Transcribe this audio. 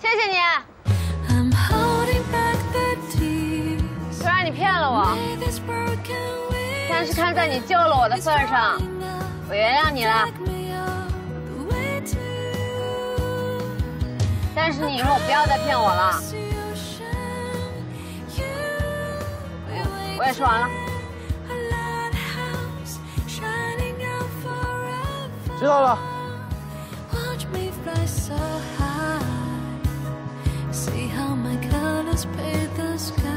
谢谢你，虽然你骗了我，但是看在你救了我的份上，我原谅你了。但是你以后不要再骗我了。我也吃完了。知道了。See how my colors paint the sky.